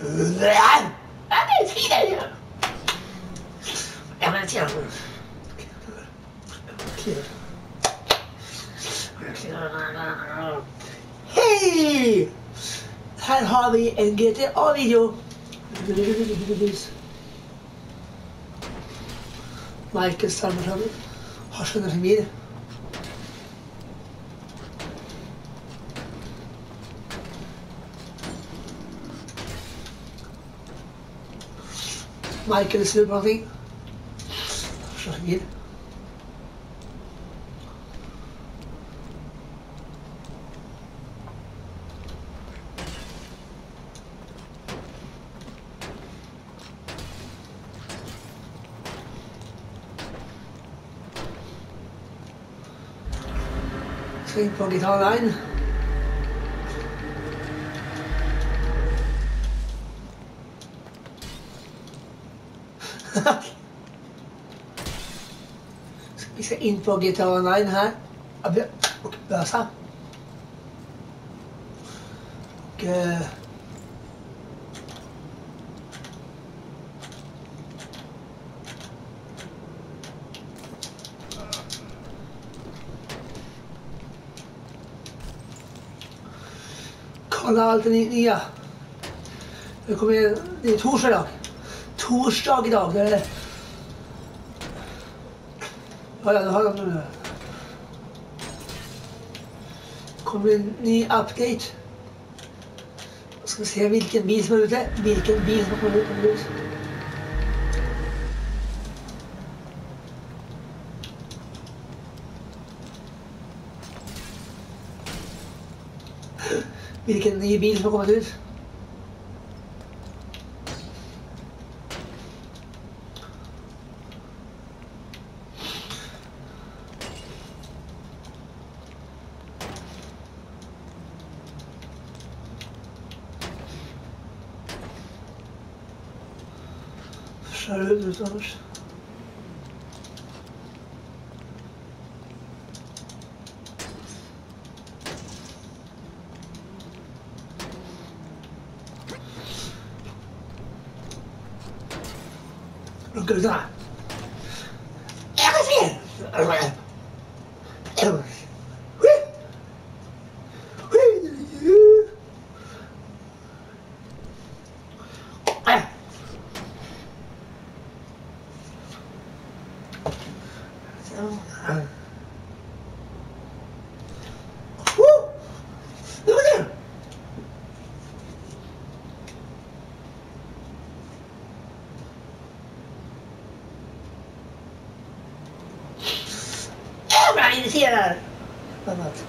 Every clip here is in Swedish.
I'm gonna tell you. Hey! Hi Harvey and get it all video. Like, subscribe, har skjønner familie. Michael Silvering. Schlangen. Trinkt man Gitarre ein. Ska in på GTA Online här. Och bösa. Och... eh, kolla allt det nya. Det, kommer, det är torsdag idag. Torsdag idag. Det är... Ja, ja, du har nu. kommer en ny update. Ska vi se vilken bil som är ute. Vilken bil som kommer ut. Kommer ut. Vilken ny bil som har kommit ut. зор уж. Jag blir irriterad. Annat.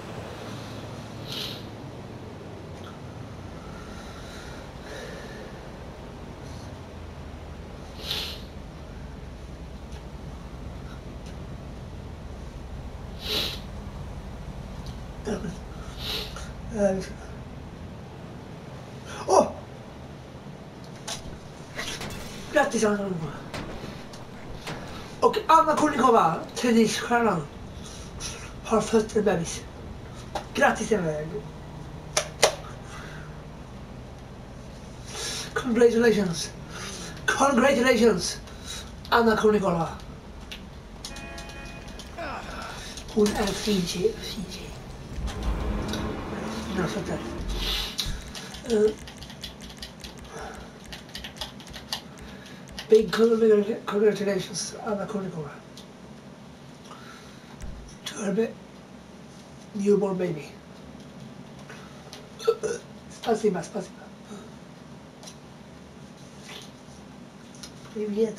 Åh! Grattis Anna Och Anna Kournikova, tennisstjärnan, Horfest e Babis. Gratis available. Congratulations. Congratulations, Anna Kronicola. Hon är CJ. CJ. Framför där. Uh, big congratulations, Anna Kornikova To her ba- newborn baby. Спасибо, спасибо. Привет.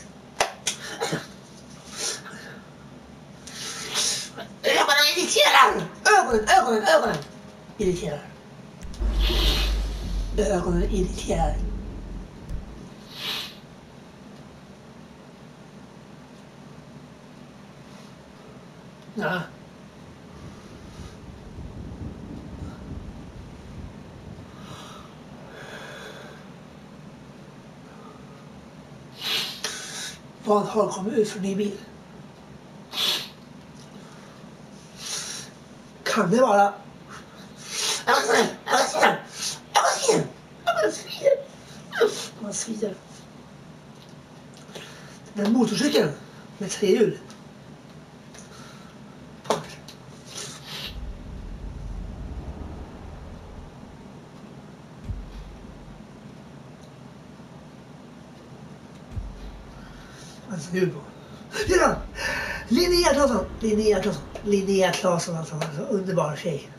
Ögonen irriterar! Ögonen, ögonen, ögonen! Irriterar. Ögonen irriterar. Ja. Vad har kommit ut för ny bil? Kan det vara... Man svider. Den motorcykeln med tre hjul. Alltså hjul på. Titta! Linnea Claesson! Linnea Claesson! Linnea Claesson alltså, underbar tjej.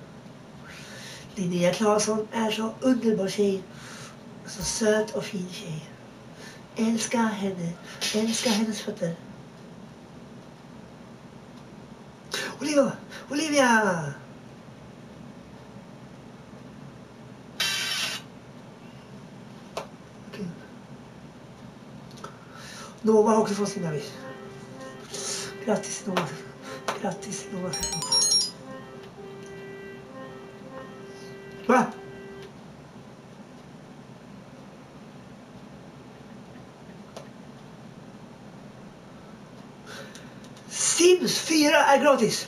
Linnea Claesson är så underbar tjej. Så söt och fin tjej. Älskar henne. Älskar hennes fötter. Olivia! Olivia! Nova har också fått sin avis. Grattis Nova. Grattis Nova. Va? Sims 4 är gratis.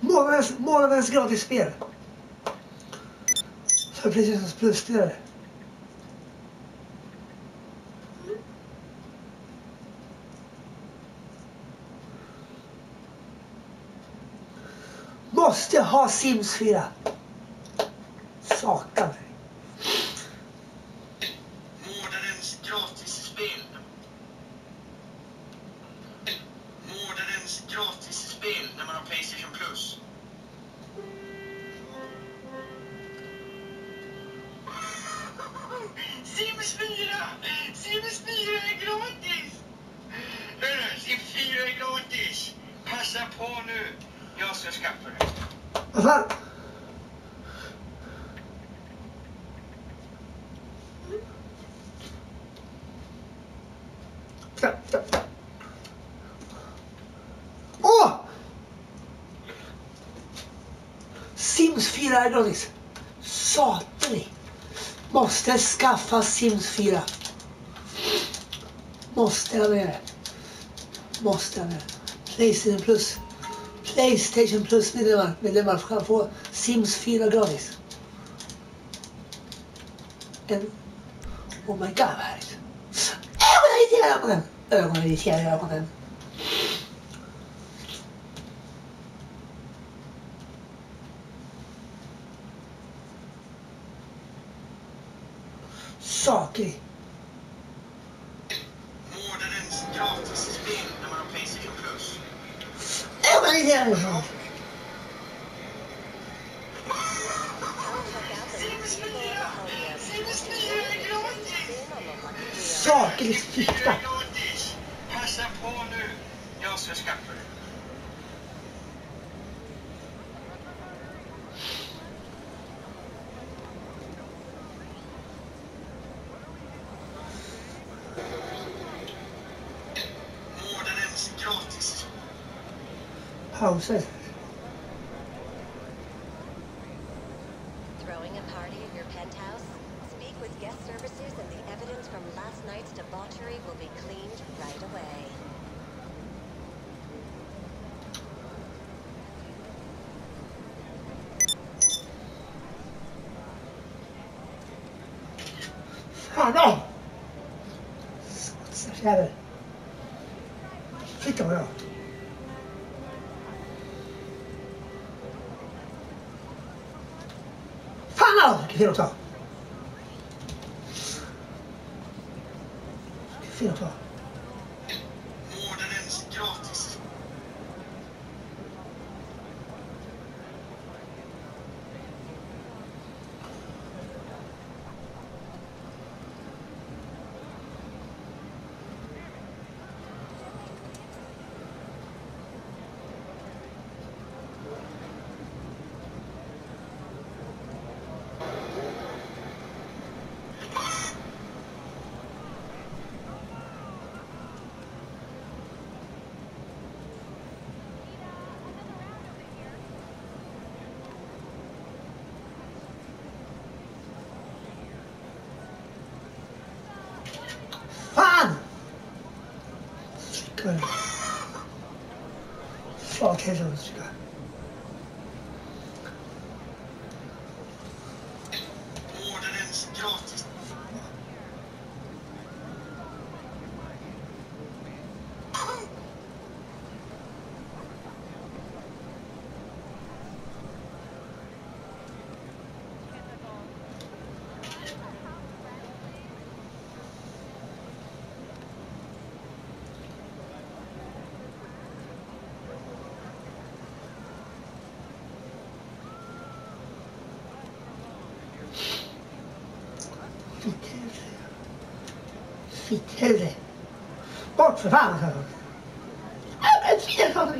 Månadens, månadens gratisspel. För Playstation Plus-spelare. Måste ha Sims 4. Satan. Månadens gratisspel. Månadens gratisspel när man har Playstation Plus. Sims 4! Sims 4 är gratis! Hörru, Sims 4 är gratis! Passa på nu! Jag ska skaffa det. Alltså, Vad Åh! Oh! Sims 4 är gratis. Satan i. Måste skaffa Sims 4. Måste jag med det. Måste jag med det. Playstation Plus. Playstation Plus medlemmar, medlemmar kan få Sims 4 gratis. En... Oh my god vad härligt. Ögonen irriterar ögonen. Ögonen irriterar ögonen. Gratis! Saklig fitta. gratis! Passa på nu! Jag ska skaffa det. Pauser. 非常漂亮，非。个，少开点。fietsen. Kort vervaardig gehad. Uit het fietsen gaat er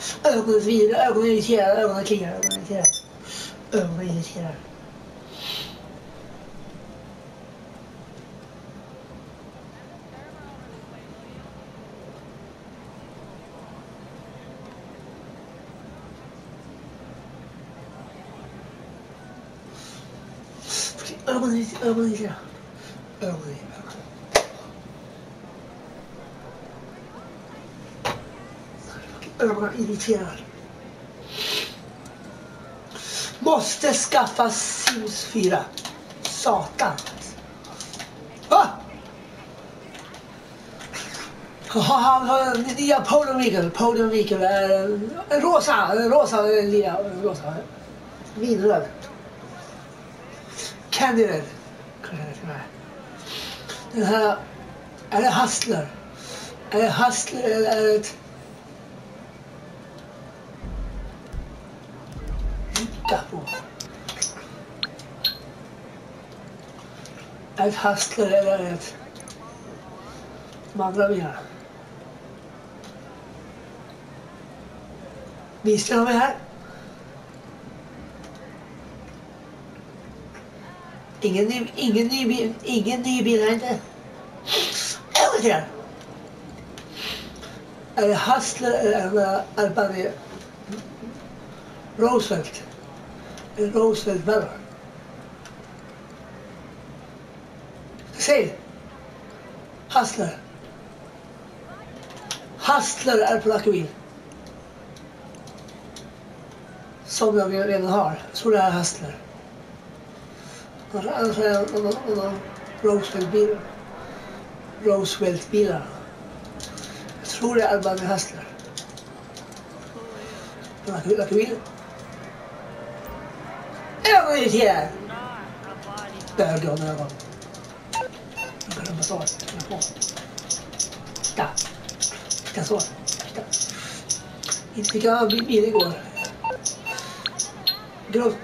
Yes, elke vier, elke keer, elke keer, elke keer. Ögonen irriterar, ögonen kliar, ögonen Måste skaffa Sims 4. Satan. Va? Jaha, Han har nya Polo Vehicle. Polo Vehicle en rosa, en rosa lila, en rosa. Vinröd. kendileri kıraatına. Daha ele hastlar. Ele hastlar, ele evet. Dabu. El hastlar, ele evet. Magravya. Visste du det her? Ingen ny, ingen ny bil, ingen ny bil här inte. Jag vet inte. Är det Hustler eller är det bara Roosevelt? Är det Roosevelt Bella? Säg! Hustler. Hustler är på Lucky Som jag redan har. Så det är Hustler. Annars är det någon- någon- någon Roosevelt-bilar. Roosevelt Jag tror det är Albany Hustler. Lucky Lucky Wheel. Ögon irriterar! Ögon, ögon. Jag glömde så. Titta. Titta så. Titta. Inte fick jag ha bil igår. Gråt,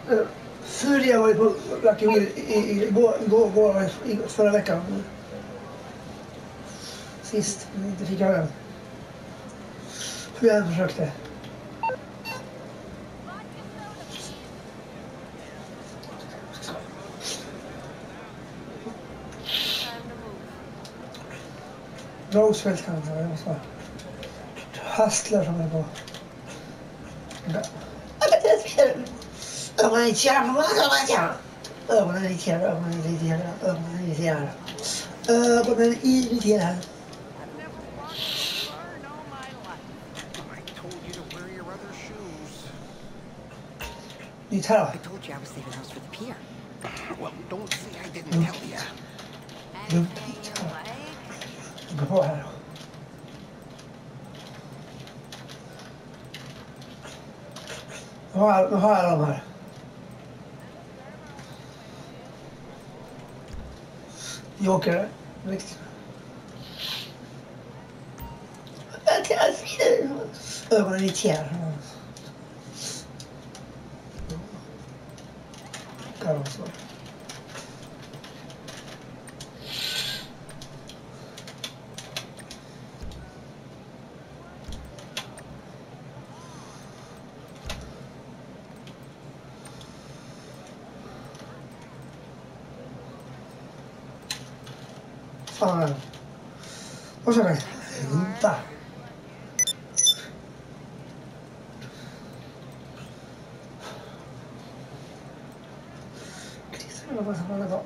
äh, Furia var ju på Lucky Wheel i- i- igår, igår, igår, i- förra veckan. Sist, men inte fick jag den. Hur jag än försökte. Roosevelt kan det måste vara. Hustler som är på. 噩梦一天，噩梦一天，噩梦一天，噩梦一天，噩梦一天，噩梦一天。你猜了。刘备家，你不玩了？玩玩了吗？You okay? Fan. Och så den. Vänta. Titta vad som har gått.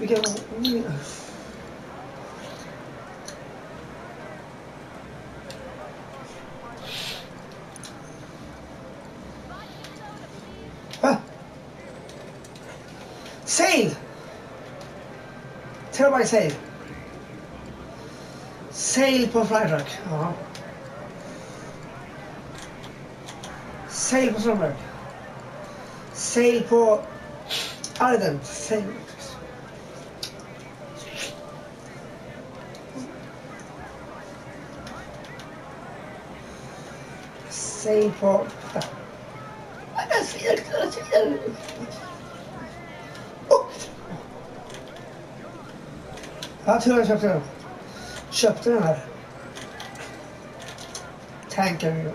We got yeah. sale. Save! Terabyte save. Sail rack Flytruck. Ja. Sail for sale uh-huh. Sail på Ardent. Sail. Sail på... Jag ser det, jag ser det. Oh. Jag köpte den. Köpte den här. Tanken.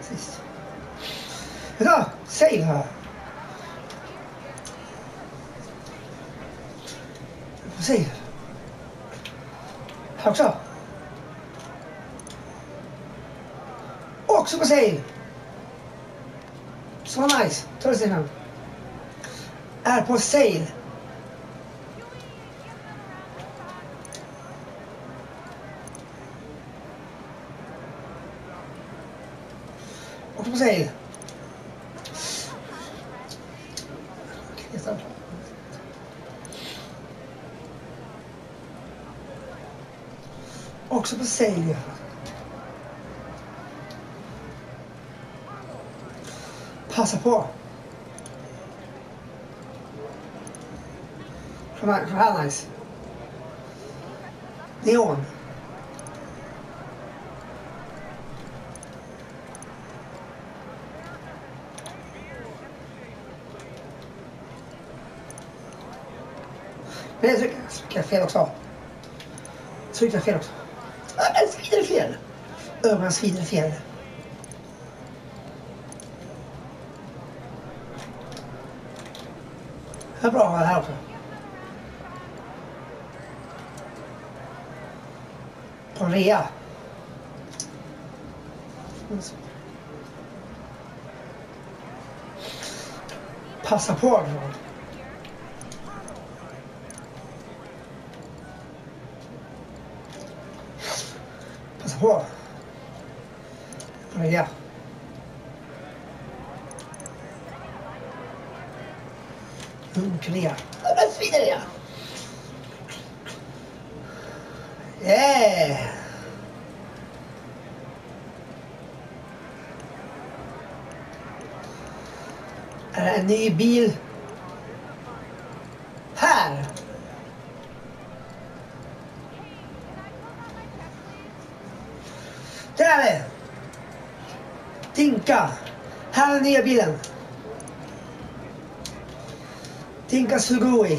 Sist. Ja, sail här. Sail. Här också. pouco, suma ele. Só mais, é por cair, oxo por sale. ele? O que você på ele? Passa på. Så här, så här nice. Neon. Nej, jag trycker, fel också. Trycker fel också. Ah, Ögonen svider fel. Ögonen svider fel. How about. Passport. Passport. Korea. Svider det. Yeah! Är det en ny bil? Här! Där är det! Tinka! Här är den nya bilen. 天下すごい。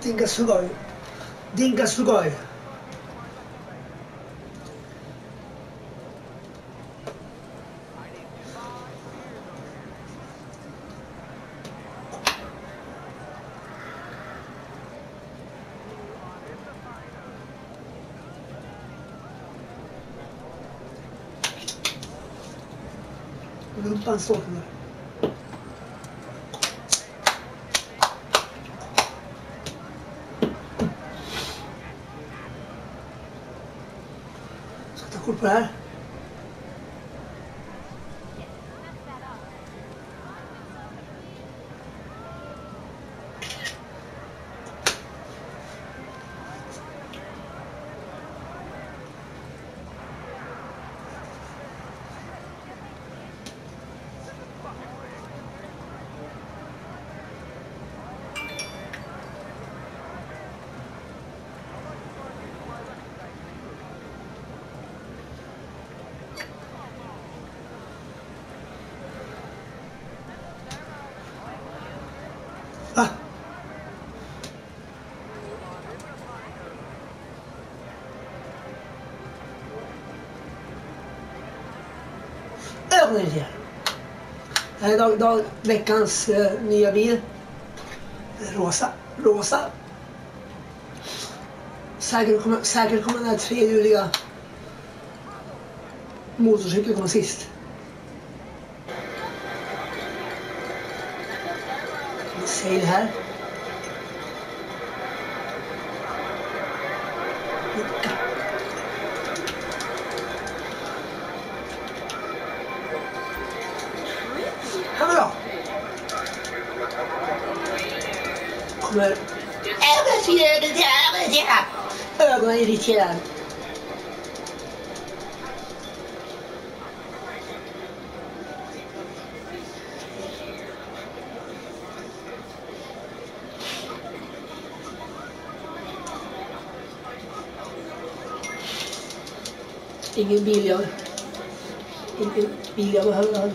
天下すごい。天下すごい。運搬倉庫があ。Super. Ögonen Det här är dag, dag, veckans eh, nya bil. Rosa. Rosa. Säkert kommer, säkert kommer den här trehjuliga motorcykeln komma sist. Sail här. Ögonen irriterade. Ingen bil jag... Ingen bil jag behöver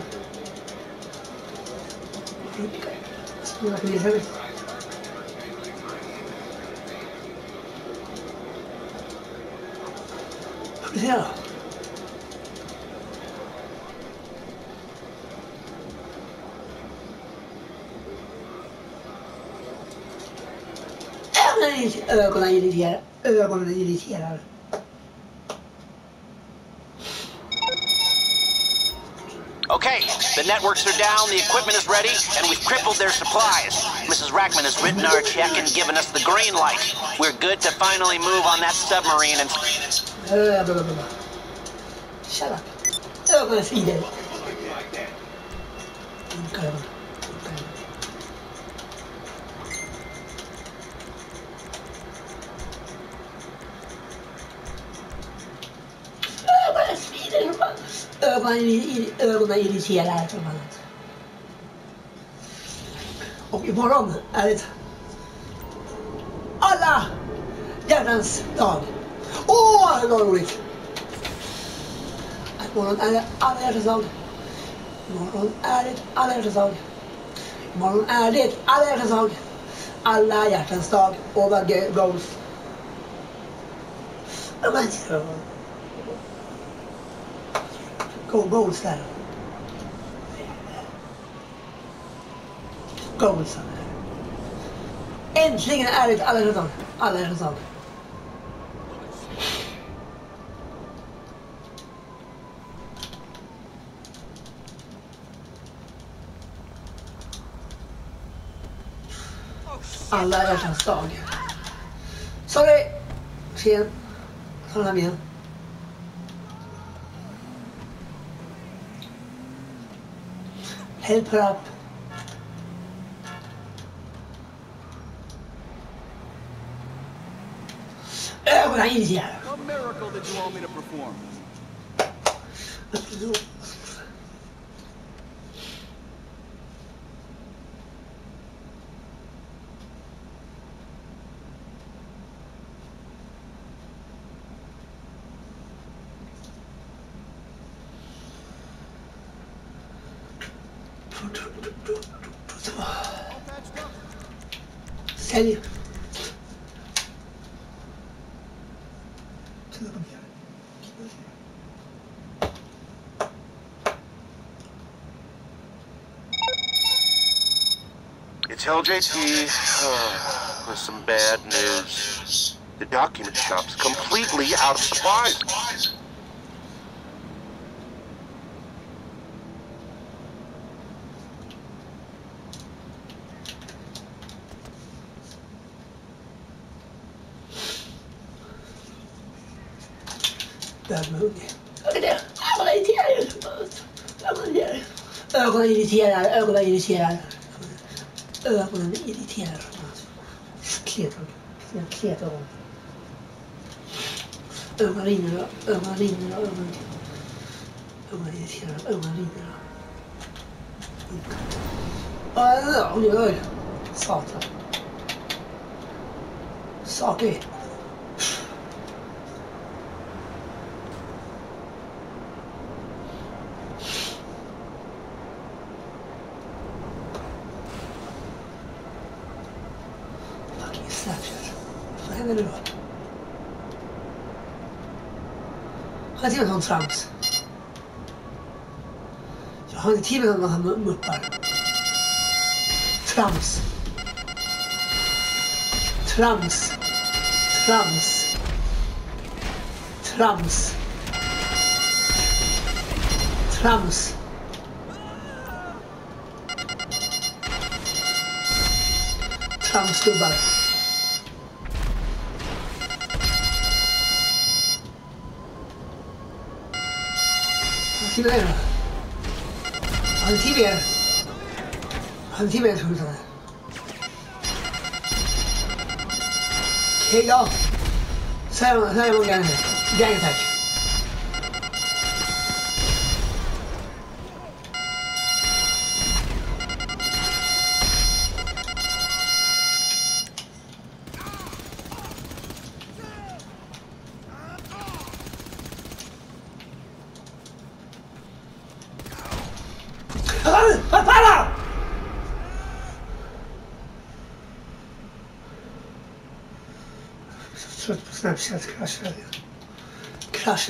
Ögonen irriterar. Okay, the networks are down, the equipment is ready, and we've crippled their supplies. Mrs. Rackman has written our check and given us the green light. We're good to finally move on that submarine and... Äh, blah, blah, blah, blah. Shut up. Ögonen svider. Runka ögonen. Runka ögonen. Ögonen svider. Ögonen, ir- ögonen irriterar förbannat. Och imorgon är det alla hjärtans dag. Oh, I got a reach. Moron added, added result. Moron added, added result. Moron added, added result. Alla hjärtans dag och Bagge Goals. Men, go goals där. Goals. Äntligen är det alla hjärtans dag. Alla hjärtans dag. Alla hjärtans dag. Sorry! Ta den här. Help her up. Ögonen irriterar. What miracle did you want me to perform? Sälj. It's LJT with some bad news. The document shop's completely out of supplies. Bögmunge. Ögonen irriterar. Ögonen Ögonen irriterar. Ögonen irriterar. Ögonen irriterar. Kletar. Kletar om. Ögonen rinner. Ögonen rinner. Ögonen Ögonen irriterar. Ögonen rinner. Oj, oj, oj. Satan. Saker. Fucking Snapchat. Vad händer nu då? Har jag till med sån trams? Jag har inte tid med sådana här muppar. Trams. Trams. Trams. Trams. Trams. Tramsgubbar. 집에了 요. 体面비体面.한티비에 요. 저기서 는. 개가사용을 사,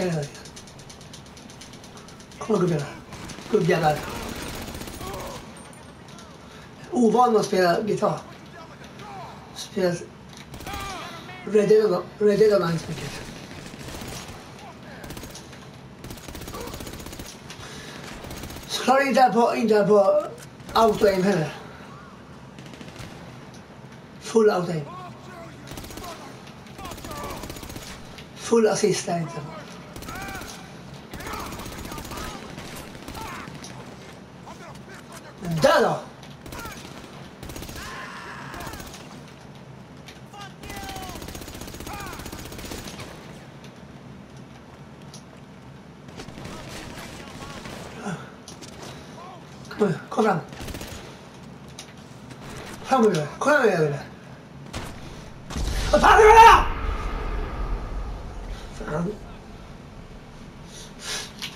Kraschar hela tiden. Kom igen gubbjävlar. Gubbjävlar. Ovan med att spela gitarr. Spelat Red Dead Red Online mycket. Så klarar jag inte här på, inte här på auto-aim heller. Full auto-aim. Full assist är inte. Där då! Kom, kom fram. Fram med det. Kom med det. Vad fan är det? Fan.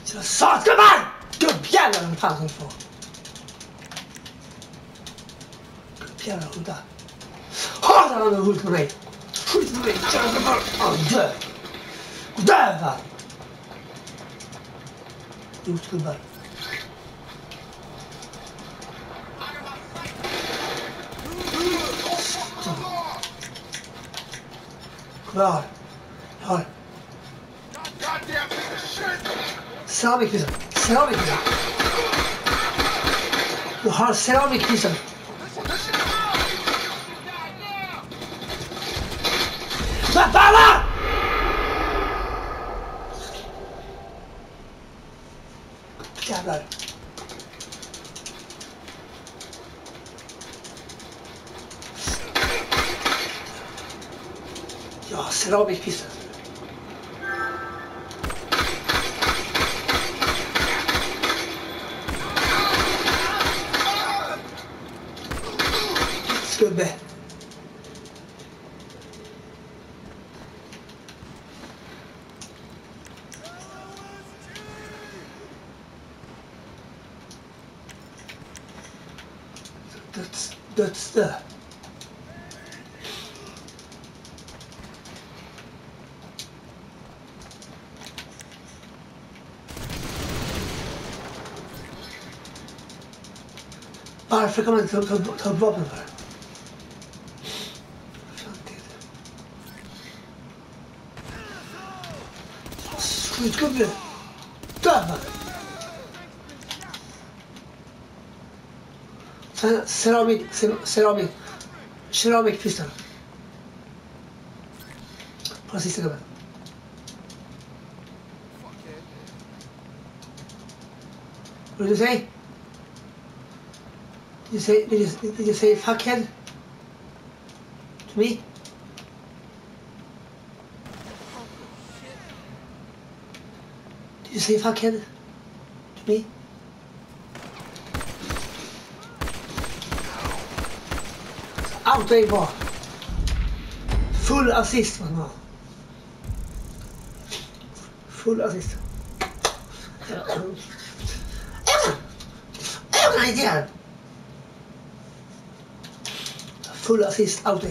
Så satgubbar! Gubbjävlar vad fan som du får. Gubbjävlar skjuta. Hatar han att skjuter på mig. Skjut på mig. Jävlar. Ja, dö. Dö fan. Jordgubbar. Kral. Kral. Selam ekleyeceğim. Selam ekleyeceğim. Selam ekleyeceğim. that's that. I recommend to, to, to Robin her. ceramic, ceramic, ceramic pistol. What did you say? Did you say, did you, did you say fuckhead to me? Did you say fuckhead to me? Allt är bra. Full assist man har. Full assist. Nej, det är Full assist auto.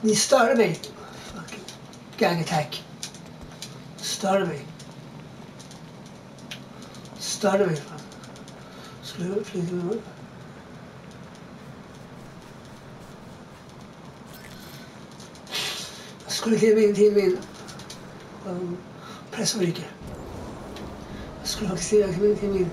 Ni störde mig. Fucking gang attack. Störde mig. Störde mig. le je les veux. Skulle till min, um, pressolycka. Jag skulle ha till min,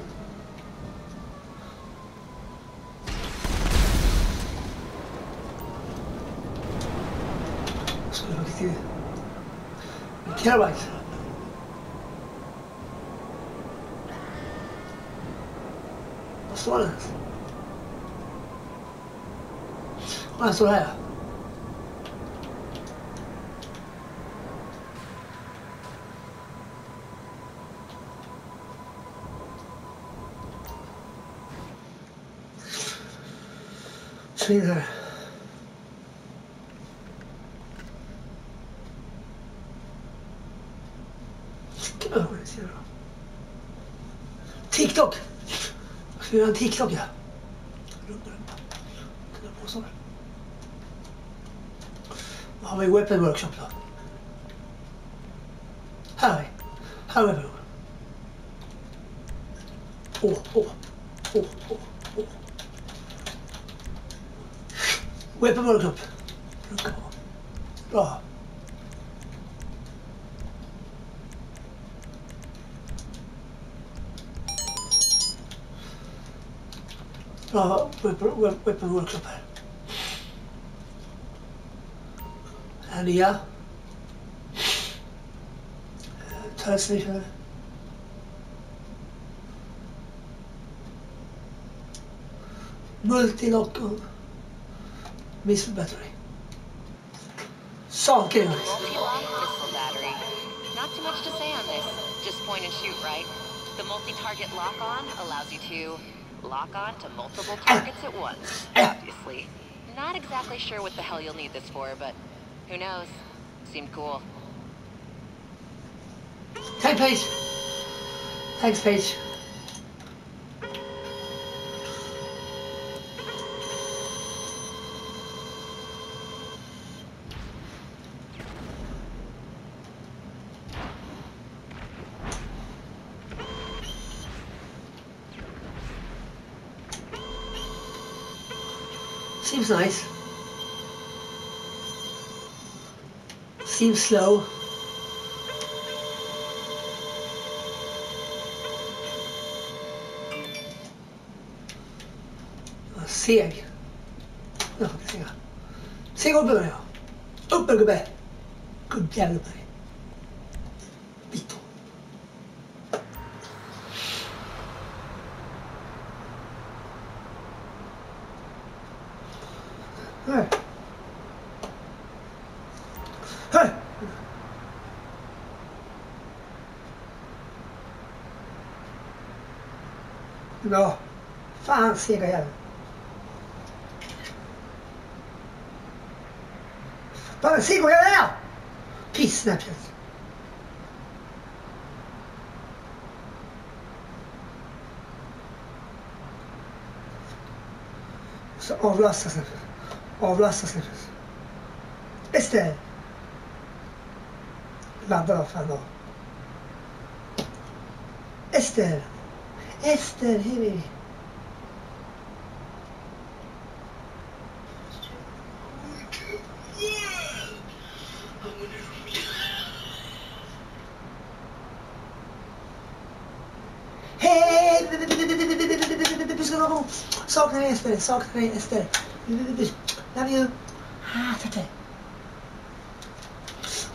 till. Vad står så ens? Står här? Så vidare ska vi göra? En TikTok, ja. På har vi weapon workshop då. Här har vi. Här har vi Åh, åh, åh, åh, åh. Weapon workshop. Rucka på. Bra. Nya. Turret station. Multilock och missile battery. Saker. Missile battery. Not too much to say on this. Just point and shoot, right? The multi-target lock-on allows you to lock on to multiple targets at once, obviously. Not exactly sure what the hell you'll need this for, but who knows? Seemed cool. Thanks, Paige. Thanks, Paige. Seems nice. Seems slow. Seg. Ja, seg. Seg upp med jag. Upp med gubbe. Ja. Fan sega jävel. Fan, sega vad jag är! Pissnäppet. Så avlasta snäppet. Avlasta snäppet. Ester! Ladda då fan då. Ester! Ska gå. Saknar dig Ester, saknar dig Ester. Love you. Hatar dig.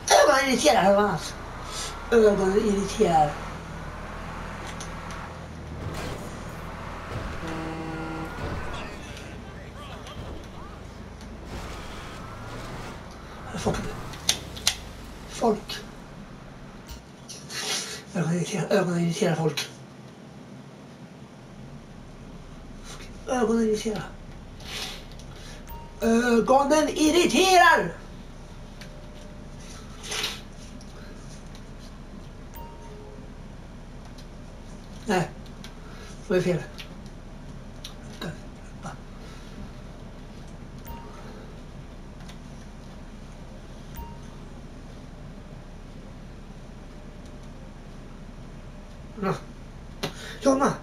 My irriterar, hör man alltså. Ögonen irriterar. Irriterar, ögonen irriterar folk. Ögonen irriterar. Ögonen irriterar! Nej, det var fel. Ja. Jonna!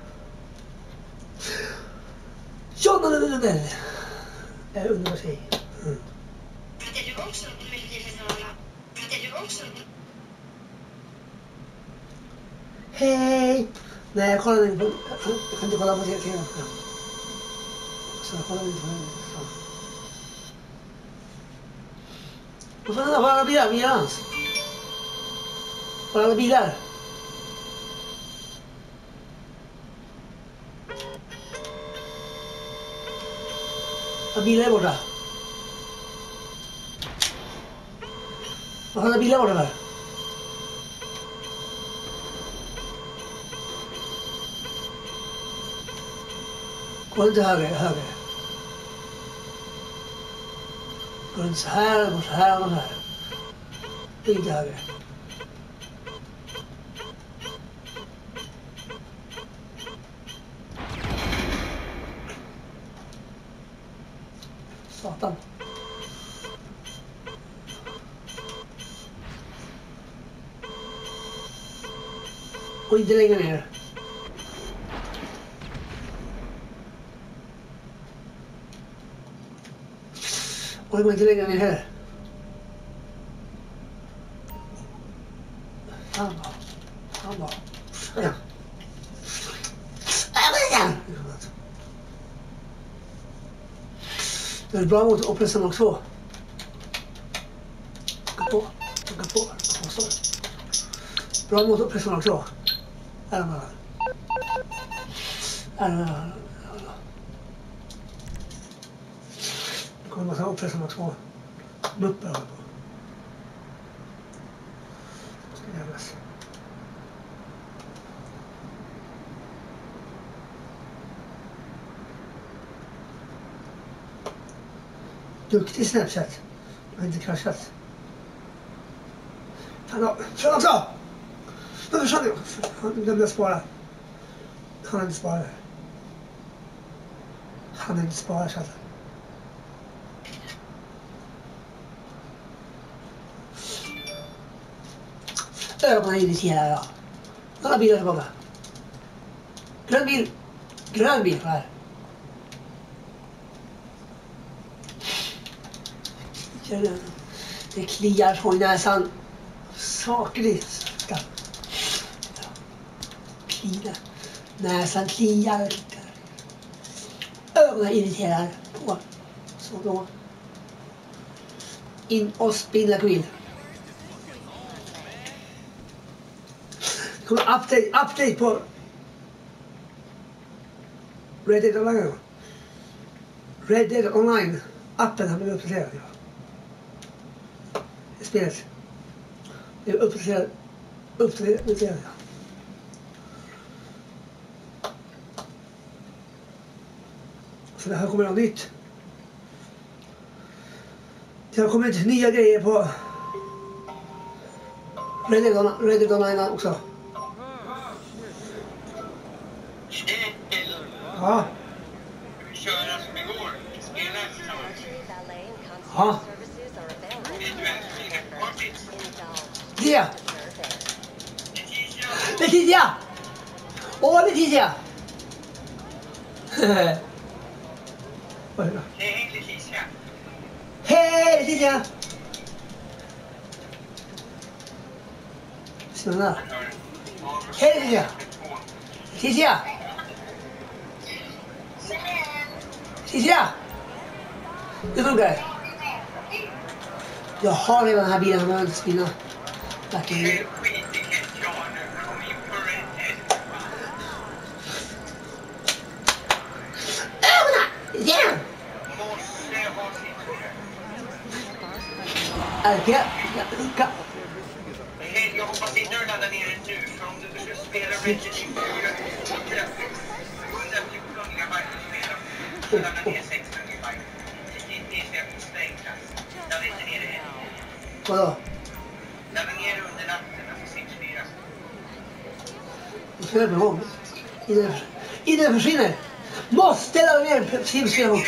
Jonna, nej, nej, nej. Jag är underbar tjej. Mm. Hej! Nej, jag kollade inte på... Jag kan inte kolla på TV. Ja. Så jag kollade inte på. Fan. Vad fan, var alla bilar? Bilar hans? Var alla bilar? அபிலே போடா மகன் அபிலே போடா कौन सा आ गया आ गया कौन सा घुसा घुसा ठीक आ गया we doing in here? What am I doing in here? Albo, albo. Ja. Det är en bra mot Opelsen också. Trycka på, trycka på, trycka 2. Här är den. Här är. Det kommer en massa Opel Mark 2. Muppar håller på. Ska jävlas. Duktig Snapchat. Har inte kraschat. Fan, också! Nu försvann jag. Han glömde spara. Han har inte sparat. Han har inte sparat chatten. Ögonen irriterar jag. Alla bilar tillbaka. Grön bil. Grön bil här. Det, kliar kliar från näsan. Sakligt. Ska. Kliar. Näsan kliar. Ögonen irriterar på. Så då. In och spinna grill. Det kommer update, update på Red Dead Online. Red Dead Online. Appen har blivit uppdaterad. Ja. Det spelet. Det är uppdaterat. Uppdaterat. uppdaterat ja. Så det här kommer något nytt. Det har kommit nya grejer på Red Dead Online- också. Ja. Köra som igår. Spela tillsammans. Luxury valet and Huh? concierge 喂。嘿，丽姐姐。嘿，丽姐姐。是那？嘿，丽姐姐。丽姐姐。丽姐姐。你出来。要好好的，happy happy，知道不？okay。Ka- Hej, jag hoppas inte du laddar ner den nu, för om du ska spela Red Dead 4 114 gigabyte att spela, ladda ner 16 gigabyte. Det är inte stängt. Ladda inte ner det än. Vadå? Ner under natten, alltså 64. Nu ska jag öppna om. Innan det- Innan det försvinner. Måste ner Sims 4 fort.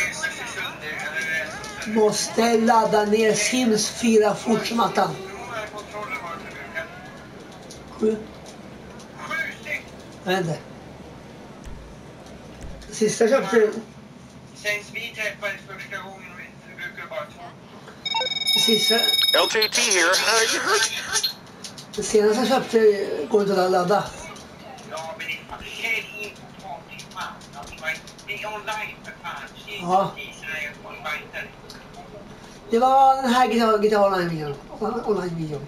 Måste ladda ner Sims 4 fort som attan. Sju. Jag vet inte. Sista köpte, Sen vi träffades första gången förbrukade du bara två. sista, LJT here. Det senaste jag köpte går inte att ladda. Ja, men det är sälj in på. Alltså, vad- Det är online för fan. Ja. Det var den här gitarr, gitarr online-videon. Online-videon.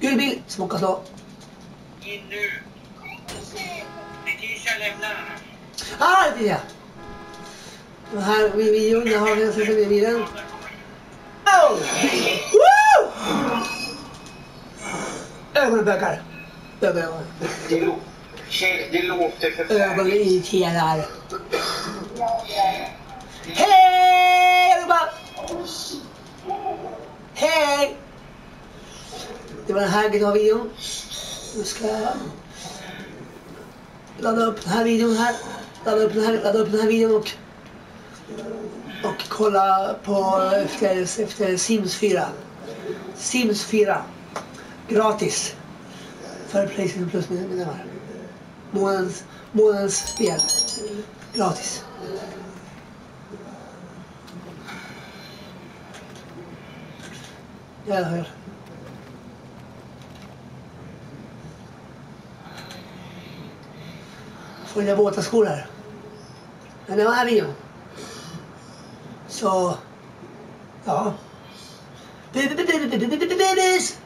Gul bil, smocka slå. In nu. Letitia lämnar den. Ah, det. Den här videon, jag har redan sett med bilen. Ögonen bökar. Ögon, ögon. Det, låter för Ögonen irriterar. Hej allihopa! Hej! Det var den här gitarrvideon. Nu ska jag ladda upp den här videon här. Ladda upp den här, ladda upp den här videon och, och kolla på efter, efter Sims 4. Sims 4. Gratis. För Playstation Plus medlemmar. Månadens, månadens spel. Gratis. Jävlar hur. Får dina. Men det var här videon. Så, ja. Bebis!